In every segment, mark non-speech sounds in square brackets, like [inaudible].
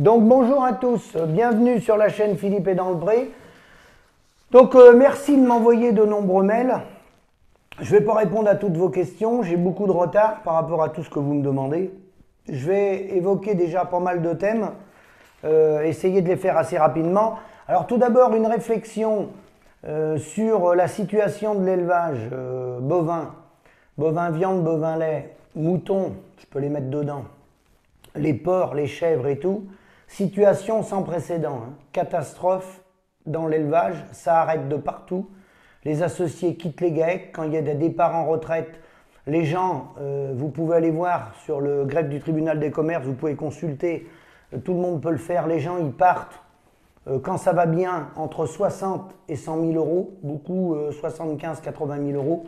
Donc bonjour à tous, bienvenue sur la chaîne Philippe et dans le Bré. Donc euh, merci de m'envoyer de nombreux mails. Je ne vais pas répondre à toutes vos questions, j'ai beaucoup de retard par rapport à tout ce que vous me demandez. Je vais évoquer déjà pas mal de thèmes, euh, essayer de les faire assez rapidement. Alors tout d'abord une réflexion euh, sur la situation de l'élevage bovin, bovin viande, bovin lait, mouton, je peux les mettre dedans, les porcs, les chèvres et tout. Situation sans précédent, hein. catastrophe dans l'élevage, ça arrête de partout. Les associés quittent les GAEC quand il y a des départs en retraite. Les gens, euh, vous pouvez aller voir sur le greffe du tribunal des commerces, vous pouvez consulter, euh, tout le monde peut le faire. Les gens, ils partent euh, quand ça va bien entre 60 et 100 000 euros, beaucoup 75, 80 000 euros.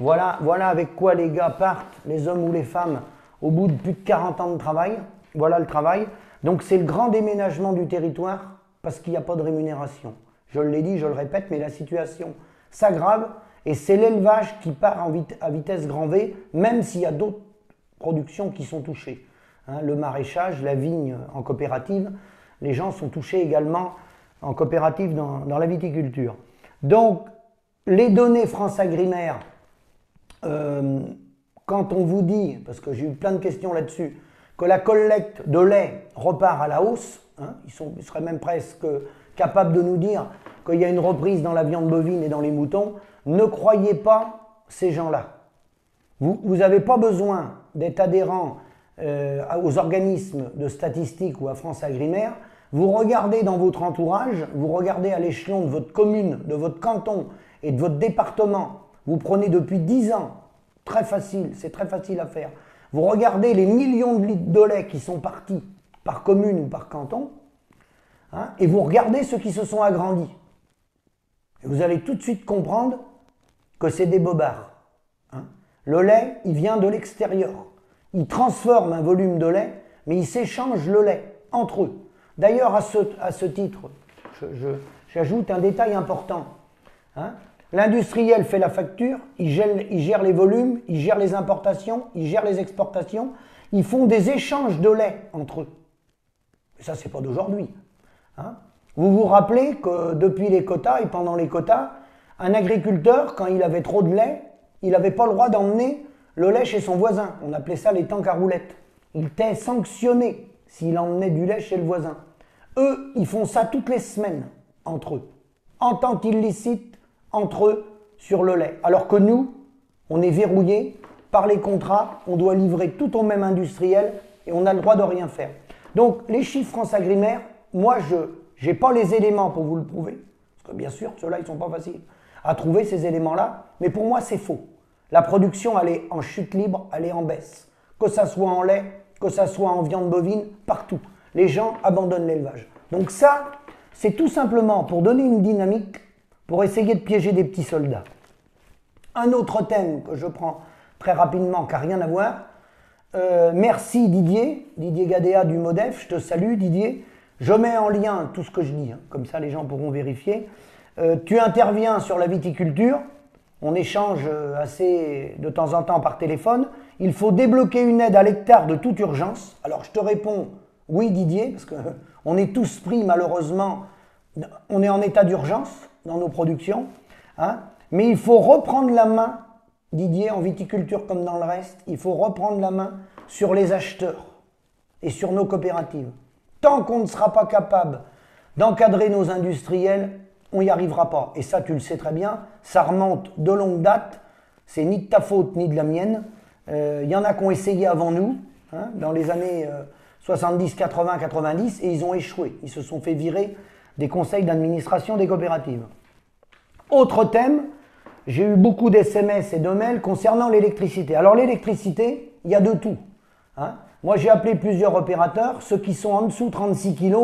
Voilà, voilà avec quoi les gars partent, les hommes ou les femmes, au bout de plus de 40 ans de travail. Voilà le travail. Donc c'est le grand déménagement du territoire parce qu'il n'y a pas de rémunération. Je l'ai dit, je le répète, mais la situation s'aggrave et c'est l'élevage qui part à vitesse grand V, même s'il y a d'autres productions qui sont touchées. Hein, le maraîchage, la vigne en coopérative, les gens sont touchés également en coopérative dans, la viticulture. Donc, les données France Agrimaire, euh, quand on vous dit, parce que j'ai eu plein de questions là-dessus, que la collecte de lait repart à la hausse, hein, ils, seraient même presque capables de nous dire qu'il y a une reprise dans la viande bovine et dans les moutons, ne croyez pas ces gens-là. Vous n'avez pas besoin d'être adhérent euh, aux organismes de statistiques ou à France Agrimaire. Vous regardez dans votre entourage, vous regardez à l'échelon de votre commune, de votre canton et de votre département. Vous prenez depuis 10 ans, très facile, c'est très facile à faire. Vous regardez les millions de litres de lait qui sont partis par commune ou par canton, hein, et vous regardez ceux qui se sont agrandis. Et vous allez tout de suite comprendre que c'est des bobards. Hein. Le lait, il vient de l'extérieur. Ils transforment un volume de lait, mais ils s'échangent le lait entre eux. D'ailleurs, à ce, à ce titre, j'ajoute un détail important. Hein. L'industriel fait la facture, il gère, les volumes, il gère les importations, il gère les exportations. Ils font des échanges de lait entre eux. Mais ça, c'est pas d'aujourd'hui. Hein. vous vous rappelez que depuis les quotas et pendant les quotas, un agriculteur, quand il avait trop de lait, il n'avait pas le droit d'emmener le lait chez son voisin. On appelait ça les tanks à roulettes. Il était sanctionné s'il emmenait du lait chez le voisin. Eux, ils font ça toutes les semaines entre eux. En tant qu'illicite, entre eux sur le lait. Alors que nous, on est verrouillé par les contrats, on doit livrer tout au même industriel et on a le droit de rien faire. Donc les chiffres France Agrimaire, moi je n'ai pas les éléments pour vous le prouver. Parce que bien sûr, ceux-là, ils sont pas faciles à trouver ces éléments-là. Mais pour moi, c'est faux. La production, elle est en chute libre, elle est en baisse. Que ça soit en lait, que ça soit en viande bovine, partout. Les gens abandonnent l'élevage. Donc ça, c'est tout simplement pour donner une dynamique pour essayer de piéger des petits soldats. Un autre thème que je prends très rapidement, qui n'a rien à voir. Euh, merci Didier, Didier Gadea du MODEF, je te salue Didier. Je mets en lien tout ce que je dis, hein, comme ça les gens pourront vérifier. Euh, tu interviens sur la viticulture, on échange euh, assez de temps en temps par téléphone. Il faut débloquer une aide à l'hectare de toute urgence. Alors je te réponds oui Didier, parce qu'on [laughs] est tous pris malheureusement, on est en état d'urgence dans nos productions. Hein. Mais il faut reprendre la main, Didier, en viticulture comme dans le reste, il faut reprendre la main sur les acheteurs et sur nos coopératives. Tant qu'on ne sera pas capable d'encadrer nos industriels, on n'y arrivera pas. Et ça, tu le sais très bien, ça remonte de longue date, c'est ni de ta faute ni de la mienne. Euh, il y en a qui ont essayé avant nous, hein, dans les années 70, 80, 90, et ils ont échoué. Ils se sont fait virer des conseils d'administration des coopératives. Autre thème, j'ai eu beaucoup d'SMS et de mails concernant l'électricité. Alors l'électricité, il y a de tout. Hein. Moi j'ai appelé plusieurs opérateurs, ceux qui sont en dessous 36 kg,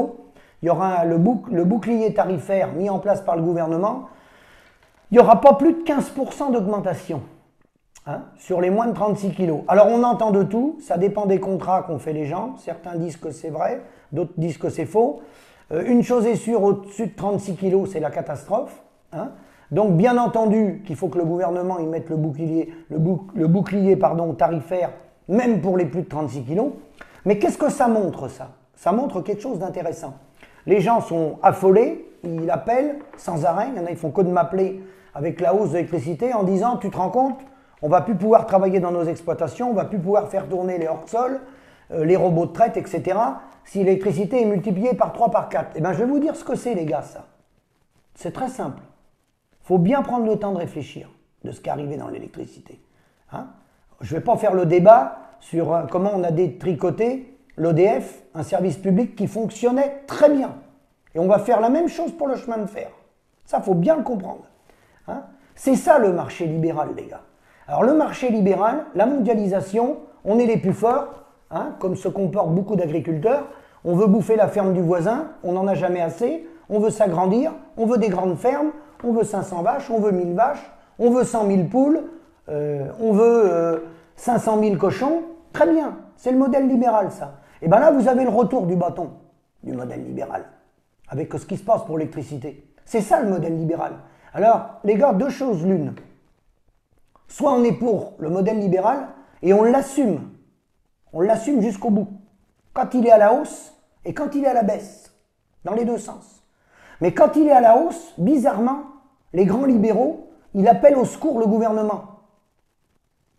il y aura le, bouclier tarifaire mis en place par le gouvernement, il n'y aura pas plus de 15% d'augmentation hein, sur les moins de 36 kg. Alors on entend de tout, ça dépend des contrats qu'ont fait les gens, certains disent que c'est vrai, d'autres disent que c'est faux. Euh, une chose est sûre, au-dessus de 36 kg, c'est la catastrophe. Hein. Donc bien entendu qu'il faut que le gouvernement y mette le bouclier, le, bouclier pardon, tarifaire, même pour les plus de 36 kg. Mais qu'est-ce que ça montre ça? Ça montre quelque chose d'intéressant. Les gens sont affolés, ils appellent sans arrêt, il y en a, ils font que de m'appeler avec la hausse de l'électricité en disant Tu te rends compte On va plus pouvoir travailler dans nos exploitations, on va plus pouvoir faire tourner les hors-sols, euh, les robots de traite, etc. Si l'électricité est multipliée par 3, par 4. Eh bien, je vais vous dire ce que c'est, les gars, ça. C'est très simple. Il faut bien prendre le temps de réfléchir de ce qui est arrivé dans l'électricité. Hein je ne vais pas faire le débat sur euh, comment on a détricoté l'ODF, un service public qui fonctionnait très bien. Et on va faire la même chose pour le chemin de fer. Ça, faut bien le comprendre. Hein. C'est ça le marché libéral, les gars. Alors le marché libéral, la mondialisation, on est les plus forts, hein, comme se comportent beaucoup d'agriculteurs. On veut bouffer la ferme du voisin, on n'en a jamais assez, on veut s'agrandir, on veut des grandes fermes, on veut 500 vaches, on veut 1000 vaches, on veut 100 000 poules, euh, on veut 500 euh, 000 cochons. Très bien, c'est le modèle libéral, ça. Et bien là, vous avez le retour du bâton du modèle libéral, avec ce qui se passe pour l'électricité. C'est ça le modèle libéral. Alors, les gars, deux choses l'une. Soit on est pour le modèle libéral et on l'assume. On l'assume jusqu'au bout. Quand il est à la hausse et quand il est à la baisse. Dans les deux sens. Mais quand il est à la hausse, bizarrement, les grands libéraux, il appelle au secours le gouvernement.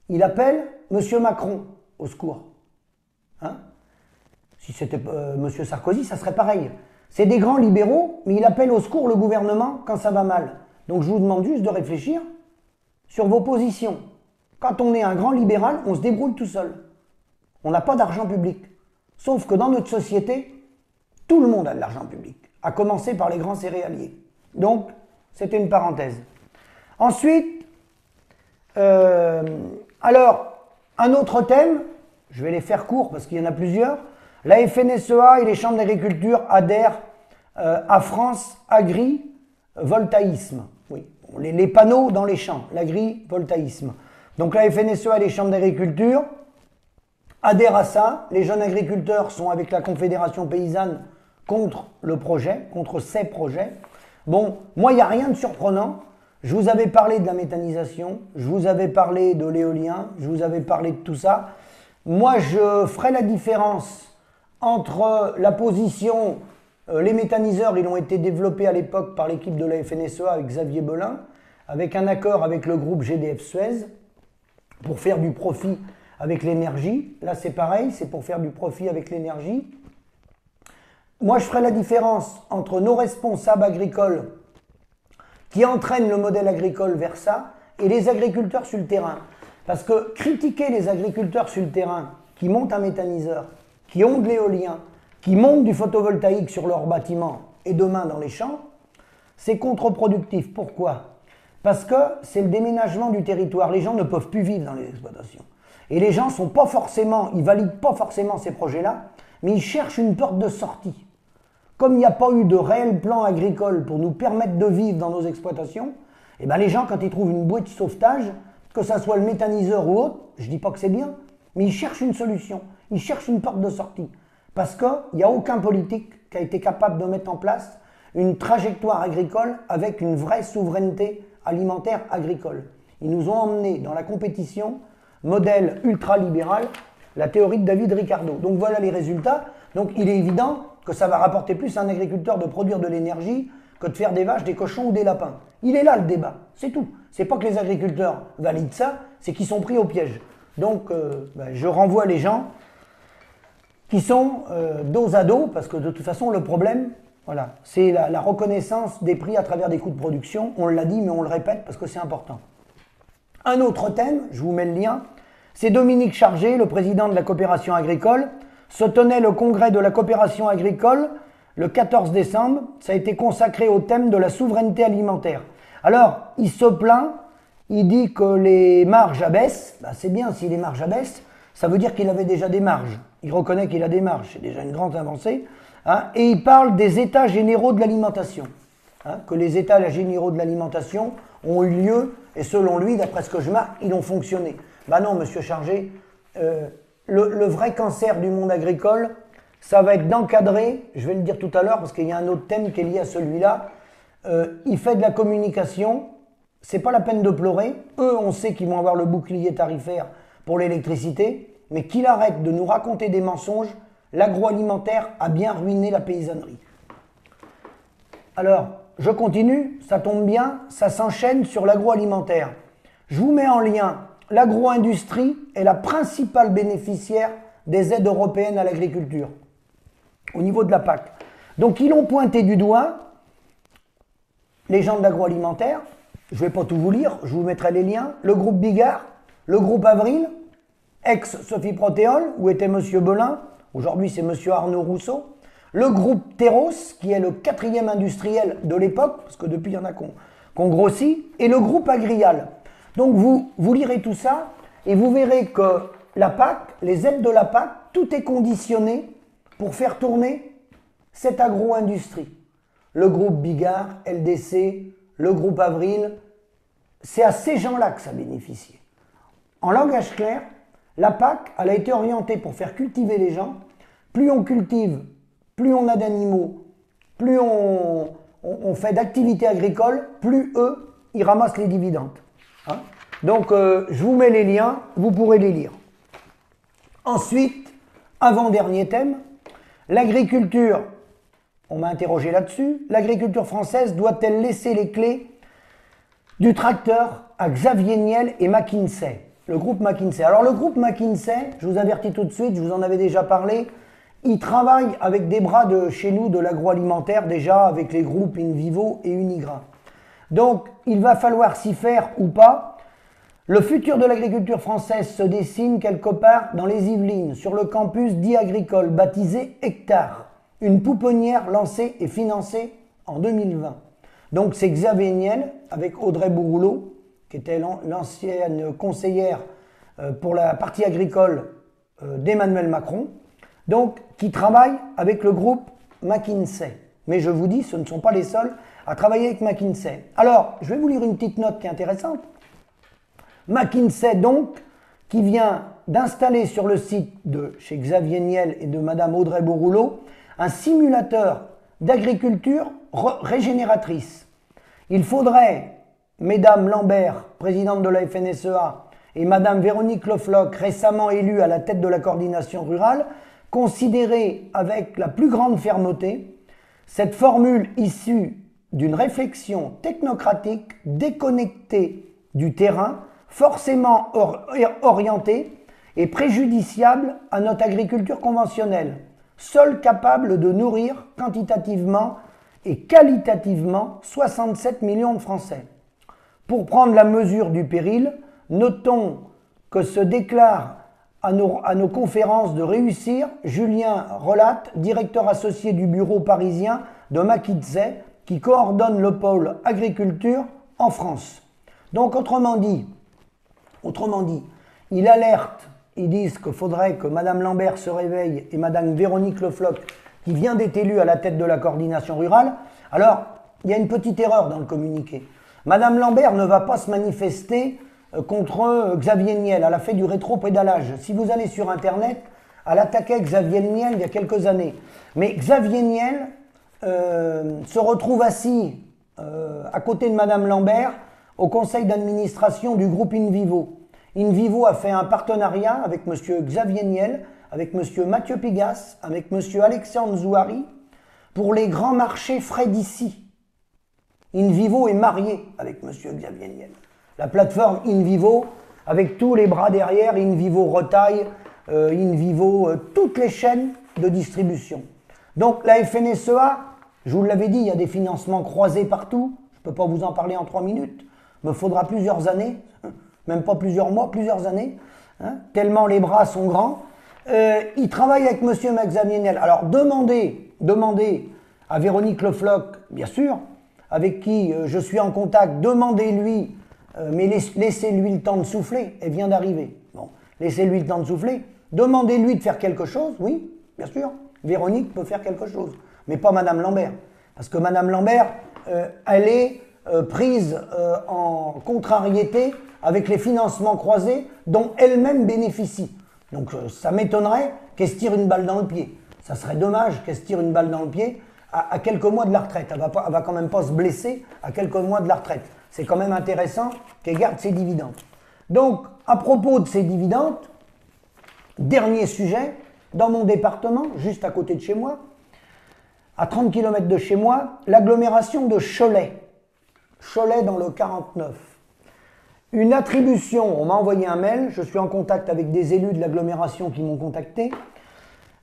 Il appelle M. Macron au secours. Hein? Si c'était euh, M. Sarkozy, ça serait pareil. C'est des grands libéraux, mais il appelle au secours le gouvernement quand ça va mal. Donc je vous demande juste de réfléchir sur vos positions. Quand on est un grand libéral, on se débrouille tout seul. On n'a pas d'argent public. Sauf que dans notre société, tout le monde a de l'argent public, à commencer par les grands céréaliers. Donc, c'était une parenthèse. Ensuite, euh, alors, un autre thème, je vais les faire court parce qu'il y en a plusieurs. La FNSEA et les chambres d'agriculture adhèrent euh, à France Agri-Voltaïsme. Oui, les, panneaux dans les champs, l'agri-voltaïsme. Donc la FNSEA et les chambres d'agriculture adhèrent à ça. Les jeunes agriculteurs sont avec la Confédération paysanne contre le projet, contre ces projets. Bon, moi, il n'y a rien de surprenant. Je vous avais parlé de la méthanisation, je vous avais parlé de l'éolien, je vous avais parlé de tout ça. Moi, je ferai la différence entre la position, euh, les méthaniseurs, ils ont été développés à l'époque par l'équipe de la FNSEA avec Xavier Belin, avec un accord avec le groupe GDF Suez pour faire du profit avec l'énergie. Là, c'est pareil, c'est pour faire du profit avec l'énergie. Moi, je ferai la différence entre nos responsables agricoles qui entraînent le modèle agricole vers ça et les agriculteurs sur le terrain. Parce que critiquer les agriculteurs sur le terrain qui montent un méthaniseur, qui ont de l'éolien, qui montent du photovoltaïque sur leurs bâtiments et demain dans les champs, c'est contre-productif. Pourquoi? Parce que c'est le déménagement du territoire. Les gens ne peuvent plus vivre dans les exploitations. Et les gens sont pas forcément, ils valident pas forcément ces projets-là, mais ils cherchent une porte de sortie. Comme il n'y a pas eu de réel plan agricole pour nous permettre de vivre dans nos exploitations, eh ben les gens, quand ils trouvent une bouée de sauvetage, que ce soit le méthaniseur ou autre, je ne dis pas que c'est bien, mais ils cherchent une solution, ils cherchent une porte de sortie. Parce qu'il n'y a aucun politique qui a été capable de mettre en place une trajectoire agricole avec une vraie souveraineté alimentaire agricole. Ils nous ont emmenés dans la compétition, modèle ultralibéral, la théorie de David Ricardo. Donc voilà les résultats. Donc il est évident que ça va rapporter plus à un agriculteur de produire de l'énergie que de faire des vaches, des cochons ou des lapins. Il est là le débat, c'est tout. C'est pas que les agriculteurs valident ça, c'est qu'ils sont pris au piège. Donc euh, ben, je renvoie les gens qui sont euh, dos à dos, parce que de toute façon le problème, voilà, c'est la, la, reconnaissance des prix à travers des coûts de production. On l'a dit, mais on le répète parce que c'est important. Un autre thème, je vous mets le lien, c'est Dominique Chargé, le président de la coopération agricole, se tenait le congrès de la coopération agricole le 14 décembre. Ça a été consacré au thème de la souveraineté alimentaire. Alors, il se plaint, il dit que les marges abaissent. Ben, c'est bien si les marges abaissent, ça veut dire qu'il avait déjà des marges. Il reconnaît qu'il a des marges, c'est déjà une grande avancée. Hein. et il parle des états généraux de l'alimentation. Hein, que les états généraux de l'alimentation ont eu lieu, et selon lui, d'après ce que je marque, ils ont fonctionné. Ben non, monsieur Chargé, euh, le, vrai cancer du monde agricole, ça va être d'encadrer, je vais le dire tout à l'heure parce qu'il y a un autre thème qui est lié à celui-là, euh, il fait de la communication, c'est pas la peine de pleurer, eux on sait qu'ils vont avoir le bouclier tarifaire pour l'électricité, mais qu'il arrête de nous raconter des mensonges, l'agroalimentaire a bien ruiné la paysannerie. Alors, je continue, ça tombe bien, ça s'enchaîne sur l'agroalimentaire. Je vous mets en lien, l'agro-industrie est la principale bénéficiaire des aides européennes à l'agriculture, au niveau de la PAC. Donc ils l'ont pointé du doigt, les gens de l'agroalimentaire, je ne vais pas tout vous lire, je vous mettrai les liens, le groupe Bigard, le groupe Avril, ex-Sophie Protéol, où était M. Belin, aujourd'hui c'est M. Arnaud Rousseau, le groupe Terros, qui est le quatrième industriel de l'époque, parce que depuis il y en a qu'on grossit, et le groupe Agrial. Donc vous, vous lirez tout ça, et vous verrez que la PAC, les aides de la PAC, tout est conditionné pour faire tourner cette agro-industrie. Le groupe Bigard, LDC, le groupe Avril, c'est à ces gens-là que ça bénéficie. En langage clair, la PAC, elle a été orientée pour faire cultiver les gens. Plus on cultive, plus on a d'animaux, plus on, fait d'activités agricoles, plus eux, ils ramassent les dividendes. Hein. Donc, euh, je vous mets les liens, vous pourrez les lire. Ensuite, avant-dernier thème, l'agriculture, on m'a interrogé là-dessus, l'agriculture française doit-elle laisser les clés du tracteur à Xavier Niel et McKinsey Le groupe McKinsey. Alors le groupe McKinsey, je vous avertis tout de suite, je vous en avais déjà parlé, il travaille avec des bras de chez nous de l'agroalimentaire déjà avec les groupes Invivo et Unigra. Donc il va falloir s'y faire ou pas le futur de l'agriculture française se dessine quelque part dans les Yvelines, sur le campus dit agricole baptisé Hectare, une pouponnière lancée et financée en 2020. Donc c'est Xavier Niel avec Audrey Bourroulot, qui était l'ancienne conseillère euh, pour la partie agricole euh, d'Emmanuel Macron, donc qui travaille avec le groupe McKinsey. Mais je vous dis, ce ne sont pas les seuls à travailler avec McKinsey. Alors, je vais vous lire une petite note qui est intéressante. McKinsey, donc, qui vient d'installer sur le site de chez Xavier Niel et de Madame Audrey Bourroulot un simulateur d'agriculture régénératrice. Il faudrait, Mesdames Lambert, présidente de la FNSEA, et Madame Véronique Lefloc, récemment élue à la tête de la coordination rurale, considérer avec la plus grande fermeté cette formule issue d'une réflexion technocratique déconnectée du terrain forcément orienté et préjudiciable à notre agriculture conventionnelle, seule capable de nourrir quantitativement et qualitativement 67 millions de Français. Pour prendre la mesure du péril, notons que se déclare à nos, conférences de réussir Julien Relat, directeur associé du bureau parisien de McKinsey, qui coordonne le pôle agriculture en France. Donc autrement dit, Autrement dit, il alerte, ils disent qu'il faudrait que Mme Lambert se réveille et Mme Véronique Lefloc, qui vient d'être élue à la tête de la coordination rurale. Alors, il y a une petite erreur dans le communiqué. Mme Lambert ne va pas se manifester euh, contre euh, Xavier Niel. Elle a fait du rétro-pédalage. Si vous allez sur Internet, elle attaquait Xavier Niel il y a quelques années. Mais Xavier Niel euh, se retrouve assis à côté de Mme Lambert au conseil d'administration du groupe Invivo. Invivo a fait un partenariat avec M. Xavier Niel, avec M. Mathieu Pigas, avec M. Alexandre Zouari pour les grands marchés frais d'ici. Invivo est marié avec M. Xavier Niel. La plateforme Invivo, avec tous les bras derrière, Invivo Retail, euh, Invivo, euh, toutes les chaînes de distribution. Donc la FNSEA, je vous l'avais dit, il y a des financements croisés partout. Je ne peux pas vous en parler en trois minutes me faudra plusieurs années, même pas plusieurs mois, plusieurs années, hein, tellement les bras sont grands. Euh, il travaille avec Monsieur Maxamienel. Alors demandez, demandez à Véronique Lefloc, bien sûr, avec qui euh, je suis en contact, demandez-lui, euh, mais laissez-lui le temps de souffler. Elle vient d'arriver. Bon, laissez-lui le temps de souffler. Demandez-lui de faire quelque chose, oui, bien sûr. Véronique peut faire quelque chose, mais pas Madame Lambert, parce que Madame Lambert, elle est euh, prise euh, en contrariété avec les financements croisés dont elle-même bénéficie. Donc euh, ça m'étonnerait qu'elle se tire une balle dans le pied. Ça serait dommage qu'elle se tire une balle dans le pied à, quelques mois de la retraite. Elle va, pas, va quand même pas se blesser à quelques mois de la retraite. C'est quand même intéressant qu'elle garde ses dividendes. Donc, à propos de ces dividendes, dernier sujet, dans mon département, juste à côté de chez moi, à 30 km de chez moi, l'agglomération de Cholet. Cholet dans le 49. Une attribution, on m'a envoyé un mail, je suis en contact avec des élus de l'agglomération qui m'ont contacté.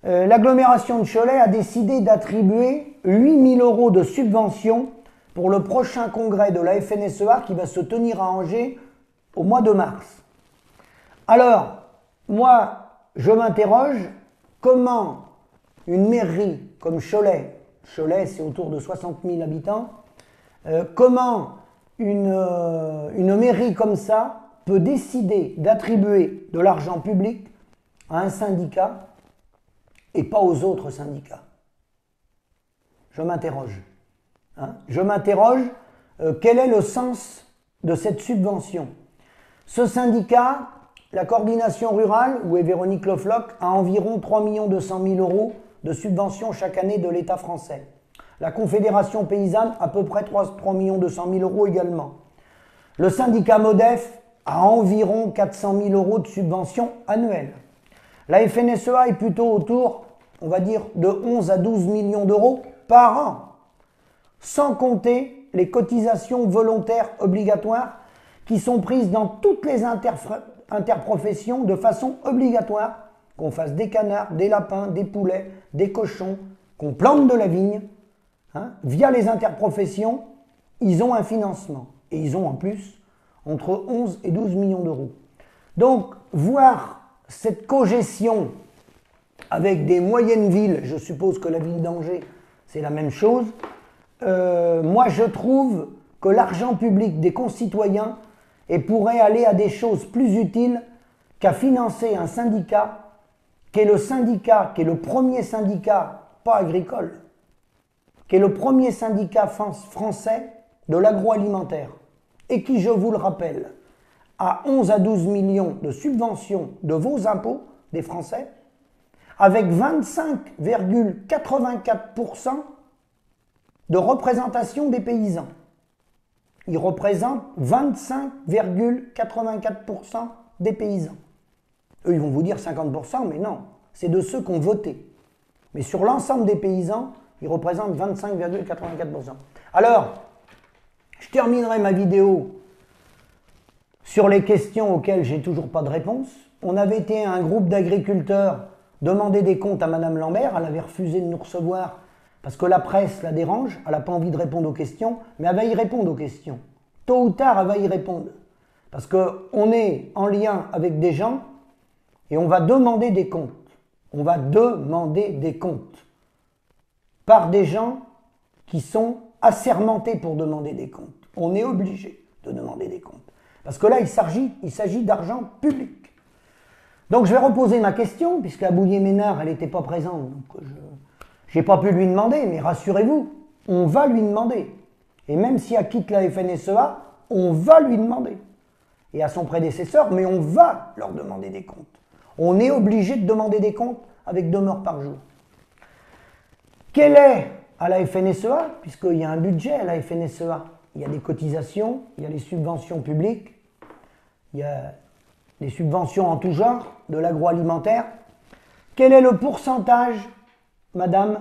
Euh, l'agglomération de Cholet a décidé d'attribuer 8000 euros de subvention pour le prochain congrès de la FNSEA qui va se tenir à Angers au mois de mars. Alors, moi, je m'interroge comment une mairie comme Cholet Cholet, c'est autour de 60 000 habitants. Euh, comment une, euh, une mairie comme ça peut décider d'attribuer de l'argent public à un syndicat et pas aux autres syndicats Je m'interroge. Hein. Je m'interroge euh, quel est le sens de cette subvention? Ce syndicat, la coordination rurale, où est Véronique Lofloc, a environ 3 200 000 euros de subventions chaque année de l'État français. La Confédération paysanne, à peu près 3, 3 200 000 euros également. Le syndicat MODEF a environ 400 000 euros de subventions annuelles. La FNSEA est plutôt autour, on va dire, de 11 à 12 millions d'euros par an, sans compter les cotisations volontaires obligatoires qui sont prises dans toutes les interprofessions de façon obligatoire qu'on fasse des canards, des lapins, des poulets, des cochons, qu'on plante de la vigne, hein, via les interprofessions, ils ont un financement. Et ils ont en plus entre 11 et 12 millions d'euros. Donc, voir cette cogestion avec des moyennes villes, je suppose que la ville d'Angers, c'est la même chose, euh, moi je trouve que l'argent public des concitoyens et pourrait aller à des choses plus utiles qu'à financer un syndicat qui est le syndicat, qui est le premier syndicat, pas agricole, qui est le premier syndicat français de l'agroalimentaire, et qui, je vous le rappelle, a 11 à 12 millions de subventions de vos impôts des Français, avec 25,84% de représentation des paysans. Il représente 25,84% des paysans. Eux, ils vont vous dire 50%, mais non, c'est de ceux qui ont voté. Mais sur l'ensemble des paysans, ils représentent 25,84%. Alors, je terminerai ma vidéo sur les questions auxquelles j'ai toujours pas de réponse. On avait été un groupe d'agriculteurs demander des comptes à Madame Lambert, elle avait refusé de nous recevoir parce que la presse la dérange, elle n'a pas envie de répondre aux questions, mais elle va y répondre aux questions. Tôt ou tard, elle va y répondre. Parce qu'on est en lien avec des gens et on va demander des comptes. On va demander des comptes par des gens qui sont assermentés pour demander des comptes. On est obligé de demander des comptes. Parce que là, il s'agit, d'argent public. Donc je vais reposer ma question, puisque la Bouillet Ménard, elle n'était pas présente. Donc je n'ai pas pu lui demander, mais rassurez-vous, on va lui demander. Et même si elle quitte la FNSEA, on va lui demander. Et à son prédécesseur, mais on va leur demander des comptes. On est obligé de demander des comptes avec deux morts par jour. Quel est à la FNSEA, puisqu'il y a un budget à la FNSEA, il y a des cotisations, il y a les subventions publiques, il y a les subventions en tout genre, de l'agroalimentaire. Quel est le pourcentage, madame,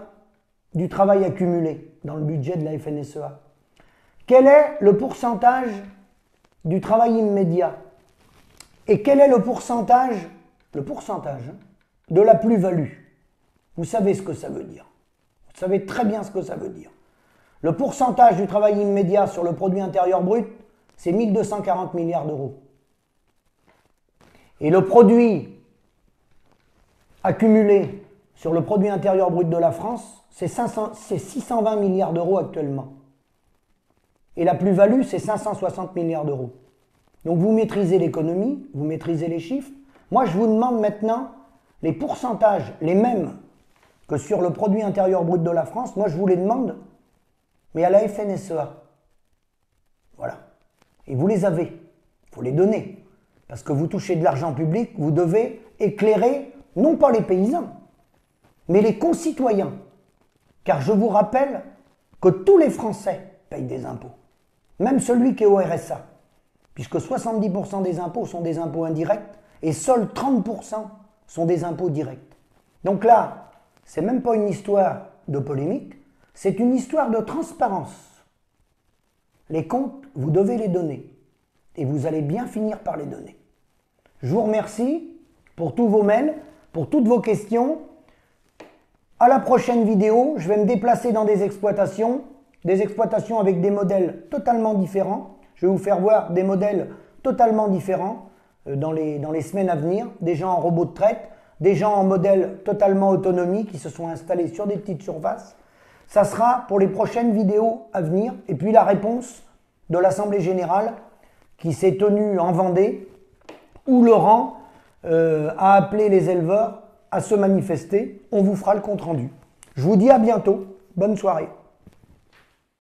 du travail accumulé dans le budget de la FNSEA Quel est le pourcentage du travail immédiat? Et quel est le pourcentage le pourcentage hein, de la plus-value? Vous savez ce que ça veut dire. Vous savez très bien ce que ça veut dire. Le pourcentage du travail immédiat sur le produit intérieur brut, c'est 1240 milliards d'euros. Et le produit accumulé sur le produit intérieur brut de la France, c'est 620 milliards d'euros actuellement. Et la plus-value, c'est 560 milliards d'euros. Donc vous maîtrisez l'économie, vous maîtrisez les chiffres, moi, je vous demande maintenant les pourcentages, les mêmes que sur le produit intérieur brut de la France. Moi, je vous les demande, mais à la FNSEA. Voilà. Et vous les avez. Il faut les donner. Parce que vous touchez de l'argent public, vous devez éclairer non pas les paysans, mais les concitoyens. Car je vous rappelle que tous les Français payent des impôts. Même celui qui est au RSA. Puisque 70% des impôts sont des impôts indirects et seuls 30% sont des impôts directs. Donc là, c'est même pas une histoire de polémique, c'est une histoire de transparence. Les comptes, vous devez les donner. Et vous allez bien finir par les donner. Je vous remercie pour tous vos mails, pour toutes vos questions. À la prochaine vidéo, je vais me déplacer dans des exploitations, des exploitations avec des modèles totalement différents. Je vais vous faire voir des modèles totalement différents euh, dans les, dans les semaines à venir, gens en robot de traite, des gens en modèle totalement autonomie qui se sont installés sur des petites surfaces. Ça sera pour les prochaines vidéos à venir. Et puis la réponse de l'Assemblée Générale qui s'est tenue en Vendée, où Laurent euh, a appelé les éleveurs à se manifester. On vous fera le compte rendu. Je vous dis à bientôt. Bonne soirée.